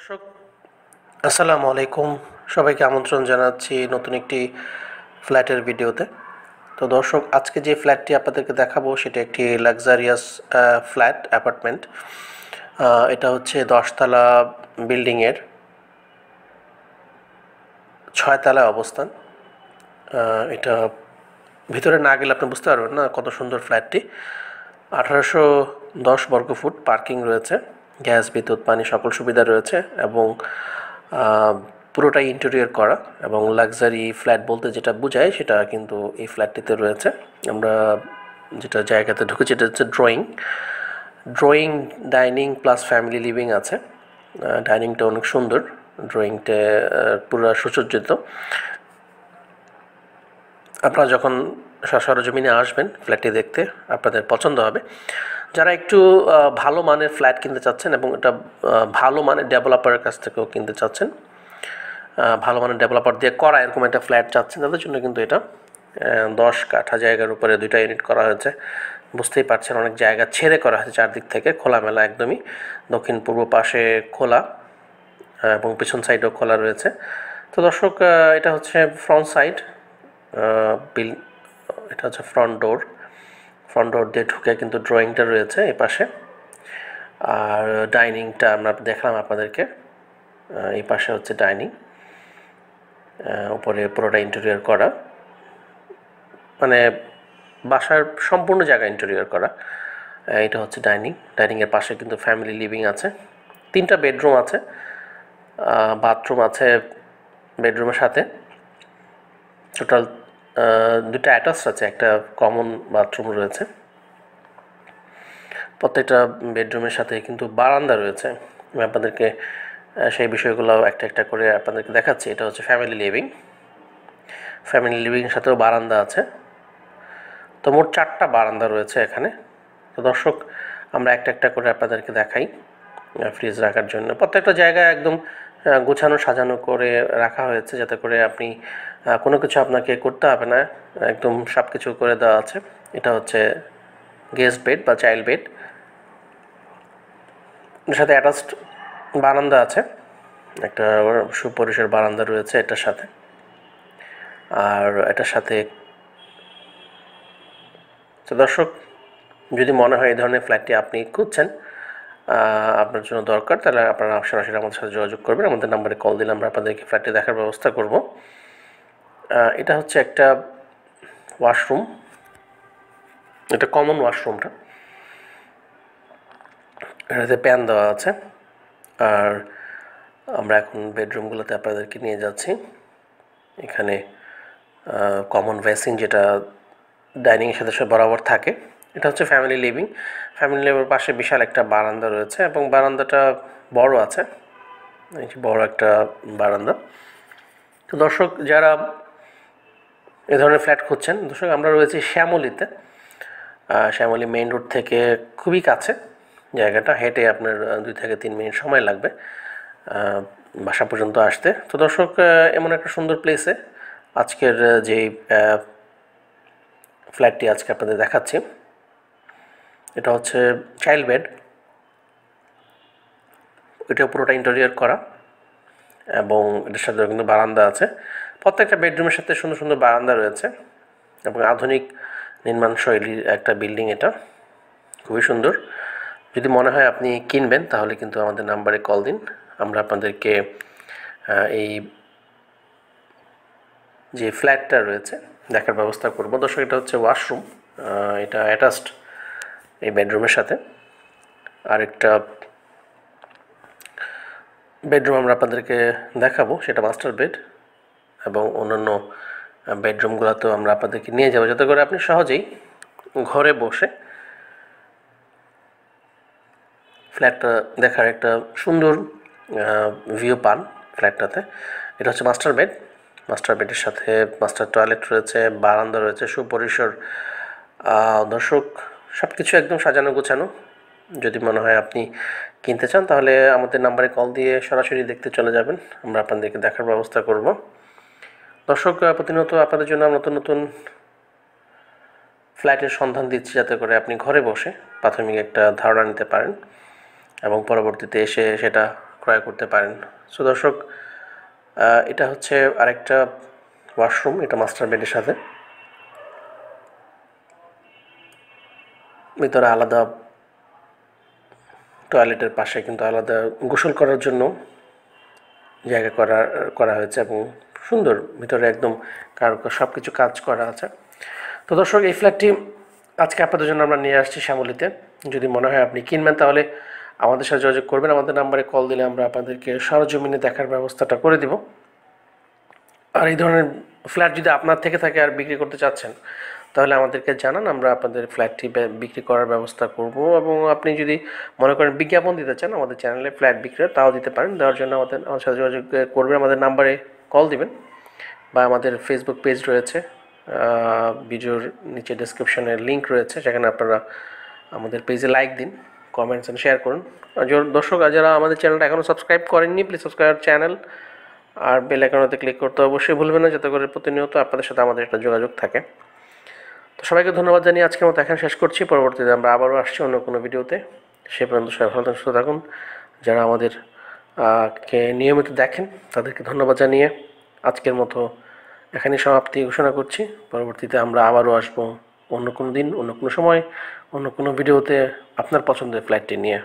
দর্শক, আসসালামু আলাইকুম। সবাইকে আমন্ত্রণ জানাচ্ছি নতুন একটি ফ্ল্যাটের ভিডিওতে। তো দর্শক, আজকে যে ফ্ল্যাটটি আপনাদেরকে দেখাবো, সেটা একটি লাক্সারিয়াস ফ্ল্যাট অ্যাপার্টমেন্ট এটা হচ্ছে দশতলা বিল্ডিংয়ের ছয়তলায় অবস্থান। এটা ভিতরে না গেলে আপনি বুঝতে পারবেন না কত সুন্দর ফ্ল্যাটটি আঠারোশো দশ বর্গফুট পার্কিং রয়েছে। গ্যাস, বিদ্যুৎ, পানি সকল সুবিধা রয়েছে এবং পুরোটাই ইন্টেরিয়র করা এবং লাক্সারি ফ্ল্যাট বলতে যেটা বোঝায় সেটা কিন্তু এই ফ্ল্যাটটিতে রয়েছে। আমরা যেটা জায়গাতে ঢুকেছি এটা হচ্ছে drawing drawing dining plus family living আছে। ডাইনিংটা অনেক সুন্দর। ড্রয়িংটা পুরো সুসজ্জিত। আপনারা যখন সরজমিনে আসবেন ফ্ল্যাটটি দেখতে, আপনাদের পছন্দ হবে। যারা একটু ভালো মানের ফ্ল্যাট কিনতে চাচ্ছেন এবং এটা ভালো মানের ডেভেলপারের কাছ থেকেও কিনতে চাচ্ছেন ভালো মানের ডেভেলপার দিয়ে করা এরকম একটা ফ্ল্যাট চাচ্ছেন, তাদের জন্য কিন্তু এটা দশ কাঠা জায়গার উপরে দুইটা ইউনিট করা হয়েছে। বুঝতেই পারছেন অনেক জায়গা ছেড়ে করা হয়েছে চারদিক থেকে, খোলামেলা একদমই। দক্ষিণ পূর্ব পাশে খোলা এবং পিছন সাইডও খোলা রয়েছে। তো দর্শক এটা হচ্ছে ফ্রন্ট সাইড বিল, এটা হচ্ছে ফ্রন্ট ডোর ফ্রন্ট ডোর দিয়ে ঢুকে কিন্তু ড্রয়িংটা রয়েছে এই পাশে। আর ডাইনিংটা আমরা দেখলাম আপনাদেরকে এই পাশে হচ্ছে ডাইনিং উপরে পুরোটা ইন্টেরিয়র করা। মানে বাসার সম্পূর্ণ জায়গা ইন্টেরিয়র করা। এটা হচ্ছে ডাইনিং ডাইনিংয়ের পাশে কিন্তু ফ্যামিলি লিভিং আছে। তিনটা বেডরুম আছে বাথরুম আছে বেডরুমের সাথে। টোটাল দুটো অ্যাটাচ আছে, একটা কমন বাথরুম রয়েছে। প্রত্যেকটা বেডরুমের সাথে কিন্তু বারান্দা রয়েছে। আমি আপনাদেরকে সেই বিষয়গুলো একটা একটা করে আপনাদেরকে দেখাচ্ছি। এটা হচ্ছে ফ্যামিলি লিভিং ফ্যামিলি লিভিংয়ের সাথেও বারান্দা আছে। তো মোট চারটা বারান্দা রয়েছে এখানে। তো দর্শক, আমরা একটা একটা করে আপনাদেরকে দেখাই ফ্রিজ রাখার জন্য। প্রত্যেকটা জায়গায় একদম গোছানো সাজানো করে রাখা হয়েছে, যাতে করে আপনি কোনো কিছু আপনাকে করতে হবে না। একদম সব কিছু করে দেওয়া আছে। এটা হচ্ছে গেস্ট বেড বা চাইল্ড বেড সাথে অ্যাটাচড বারান্দা আছে। একটা সুপরিসর বারান্দা রয়েছে এটার সাথে। আর এটার সাথে তো দর্শক, যদি মনে হয় এই ধরনের ফ্ল্যাটটি আপনি খুঁজছেন আপনার জন্য দরকার, তাহলে আপনারা সরাসরি আমাদের সাথে যোগাযোগ করবেন। আমাদের নাম্বারে কল দিলে আমরা আপনাদেরকে ফ্ল্যাটটি দেখার ব্যবস্থা করব। এটা হচ্ছে একটা ওয়াশরুম এটা কমন ওয়াশরুমটা এটাতে প্যান দেওয়া আছে। আর আমরা এখন বেডরুমগুলোতে আপনাদেরকে নিয়ে যাচ্ছি। এখানে কমন ভেসিং যেটা ডাইনিংয়ের সাথে সাথে বরাবর থাকে। এটা হচ্ছে ফ্যামিলি লিভিং ফ্যামিলি লিভিংয়ের পাশে বিশাল একটা বারান্দা রয়েছে এবং বারান্দাটা বড় আছে। বড় একটা বারান্দা। তো দর্শক, যারা এ ধরনের ফ্ল্যাট খুঁজছেন। দর্শক, আমরা রয়েছি শ্যামলিতে। শ্যামলী মেইন রোড থেকে খুবই কাছে। জায়গাটা হেঁটে আপনার দুই থেকে তিন মিনিট সময় লাগবে বাসা পর্যন্ত আসতে। তো দর্শক এমন একটা সুন্দর প্লেসে আজকের যেই ফ্ল্যাটটি আজকে আপনাদের দেখাচ্ছি, এটা হচ্ছে চাইল্ড বেড এটা পুরোটা ইন্টেরিয়র করা। এবং এটার সাথে কিন্তু বারান্দা আছে। প্রত্যেকটা বেডরুমের সাথে সুন্দর সুন্দর বারান্দা রয়েছে এবং আধুনিক নির্মাণ শৈলীর একটা বিল্ডিং এটা। খুবই সুন্দর। যদি মনে হয় আপনি কিনবেন, তাহলে কিন্তু আমাদের নাম্বারে কল দিন। আমরা আপনাদেরকে এই যে ফ্ল্যাটটা রয়েছে, দেখার ব্যবস্থা করব। দর্শক, এটা হচ্ছে ওয়াশরুম। এটা অ্যাটাচড এই বেডরুমের সাথে। আরেকটা বেডরুম আমরা আপনাদেরকে দেখাবো, সেটা মাস্টার বেড এবং অন্যান্য বেডরুমগুলোতেও আমরা আপনাদেরকে নিয়ে যাব। যাতে করে আপনি সহজেই ঘরে বসে ফ্ল্যাটটা দেখার একটা সুন্দর ভিউ পান ফ্ল্যাটটাতে এটা হচ্ছে মাস্টার বেড মাস্টার বেডের সাথে মাস্টার টয়লেট রয়েছে, বারান্দা রয়েছে, সুপরিসর দর্শক সব কিছু একদম সাজানো গোছানো। যদি মনে হয় আপনি কিনতে চান, তাহলে আমাদের নাম্বারে কল দিয়ে সরাসরি দেখতে চলে যাবেন। আমরা আপনাদেরকে দেখার ব্যবস্থা করব। দর্শক প্রতিনিয়ত আপনাদের জন্য নতুন নতুন ফ্ল্যাটের সন্ধান দিচ্ছি যাতে করে আপনি ঘরে বসে প্রাথমিক একটা ধারণা নিতে পারেন এবং পরবর্তীতে এসে সেটা ক্রয় করতে পারেন। সো দর্শক এটা হচ্ছে আরেকটা ওয়াশরুম এটা মাস্টার বেডের সাথে। ভিতরে আলাদা টয়লেটের পাশে কিন্তু আলাদা গোসল করার জন্য জায়গা করা করা হয়েছে এবং সুন্দর। ভিতরে একদম কারও সব কিছু কাজ করা আছে। তো দর্শক, এই ফ্ল্যাটটি আজকে আপনাদের জন্য আমরা নিয়ে আসছি শ্যামলিতে। যদি মনে হয় আপনি কিনবেন তাহলে আমাদের সাথে যোগাযোগ করবেন। আমাদের নাম্বারে কল দিলে আমরা আপনাদেরকে সরজমিনে দেখার ব্যবস্থাটা করে দিব। আর এই ধরনের ফ্ল্যাট যদি আপনার থেকে থাকে আর বিক্রি করতে চাচ্ছেন তাহলে আমাদেরকে জানান, আমরা আপনাদের ফ্ল্যাটটি বিক্রি করার ব্যবস্থা করব এবং আপনি যদি মনে করেন বিজ্ঞাপন দিতে চান, আমাদের চ্যানেলে ফ্ল্যাট বিক্রি তাও দিতে পারেন। দেওয়ার জন্য আমাদের, আমার সাথে যোগাযোগ করবেন, আমাদের নাম্বারে কল দিবেন বা আমাদের ফেসবুক পেজ রয়েছে ভিডিওর নিচে ডেসক্রিপশনে লিঙ্ক রয়েছে, সেখানে আপনারা আমাদের পেজে লাইক দিন কমেন্টস এন্ড শেয়ার করুন। দর্শক যারা আমাদের চ্যানেলটা এখনও সাবস্ক্রাইব করেননি প্লিজ সাবস্ক্রাইব চ্যানেল আর বেল ক্লিক করতে অবশ্যই ভুলবেন না, যাতে করে প্রতিনিয়ত আপনাদের সাথে আমাদের একটা যোগাযোগ থাকে। তো সবাইকে ধন্যবাদ জানিয়ে আজকের মতো এখানে শেষ করছি। পরবর্তীতে আমরা আবারও আসছি অন্য কোনো ভিডিওতে। সে পর্যন্ত সবাই ভালো সুস্থ থাকুন। যারা আমাদের কে নিয়মিত দেখেন, তাদেরকে ধন্যবাদ জানিয়ে আজকের মতো এখানেই সমাপ্তি ঘোষণা করছি। পরবর্তীতে আমরা আবারও আসব অন্য কোনো দিন, অন্য কোনো সময়, অন্য কোনো ভিডিওতে আপনার পছন্দের ফ্লাইটটি নিয়ে।